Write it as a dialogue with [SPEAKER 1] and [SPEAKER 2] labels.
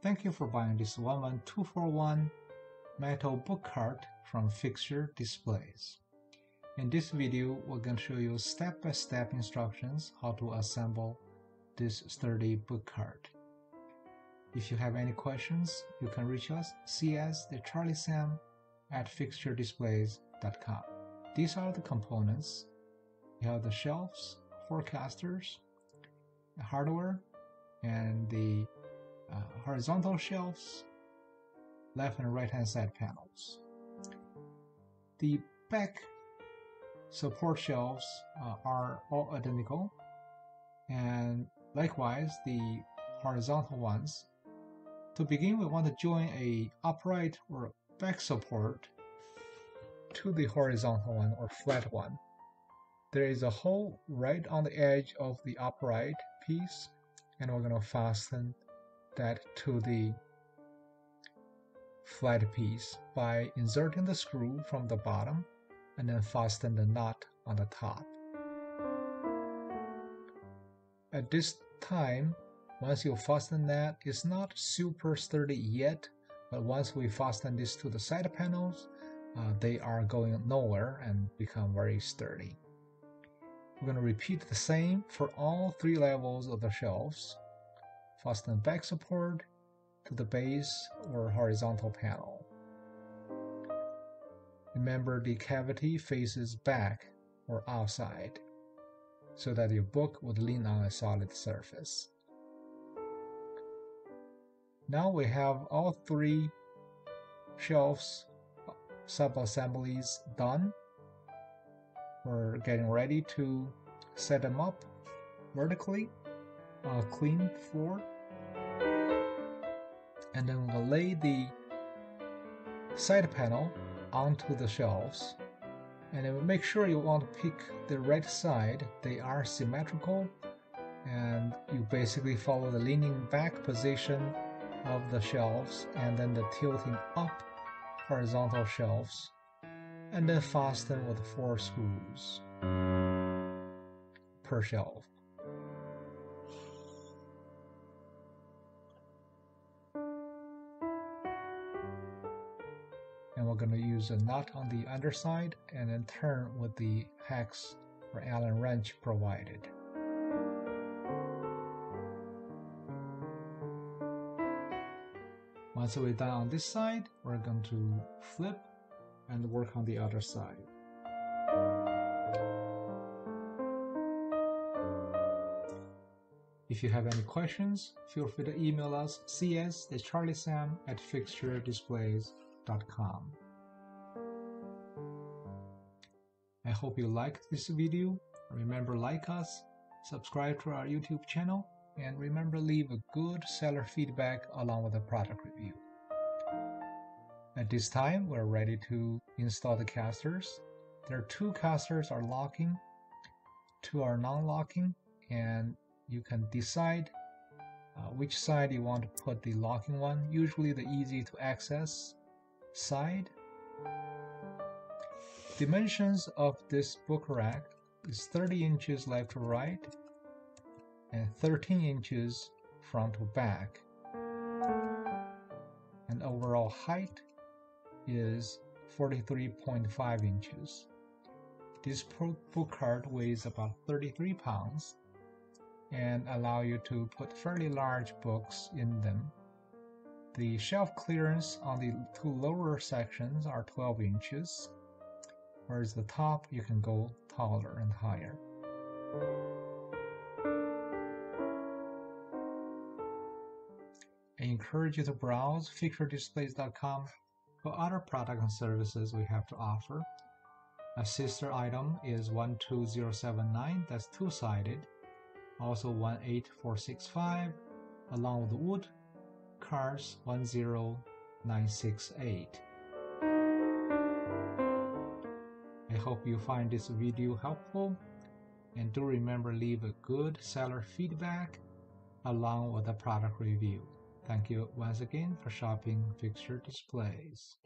[SPEAKER 1] Thank you for buying this 11241 metal book cart from Fixture Displays. In this video, we're going to show you step-by-step -step instructions how to assemble this sturdy book cart. If you have any questions, you can reach us cs the Charlie Sam at fixturedisplays.com. These are the components. You have the shelves, four casters, hardware, horizontal shelves, left and right hand side panels. The back support shelves uh, are all identical and likewise the horizontal ones. To begin we want to join a upright or back support to the horizontal one or flat one. There is a hole right on the edge of the upright piece and we're going to fasten that to the flat piece by inserting the screw from the bottom and then fasten the nut on the top. At this time, once you fasten that, it's not super sturdy yet, but once we fasten this to the side panels, uh, they are going nowhere and become very sturdy. We're going to repeat the same for all three levels of the shelves fasten back support to the base or horizontal panel. Remember the cavity faces back or outside so that your book would lean on a solid surface. Now we have all three shelves sub-assemblies done. We're getting ready to set them up vertically a clean floor and then we'll lay the side panel onto the shelves. And then make sure you want to pick the right side. They are symmetrical and you basically follow the leaning back position of the shelves and then the tilting up horizontal shelves and then fasten with four screws per shelf going to use a nut on the underside and then turn with the hex or Allen wrench provided. Once we're done on this side, we're going to flip and work on the other side. If you have any questions, feel free to email us cs at fixturedisplays.com I hope you liked this video. Remember like us, subscribe to our YouTube channel, and remember leave a good seller feedback along with a product review. At this time, we're ready to install the casters. There are two casters are locking, two are non-locking, and you can decide uh, which side you want to put the locking one. Usually the easy to access side. Dimensions of this book rack is 30 inches left to right and 13 inches front to back. And overall height is 43.5 inches. This book cart weighs about 33 pounds and allow you to put fairly large books in them the shelf clearance on the two lower sections are 12 inches, whereas the top you can go taller and higher. I encourage you to browse fixturedisplays.com for other products and services we have to offer. A sister item is 12079, that's two-sided, also 18465, along with wood cars 10968. Hope you find this video helpful and do remember leave a good seller feedback along with a product review. Thank you once again for shopping Fixture Displays.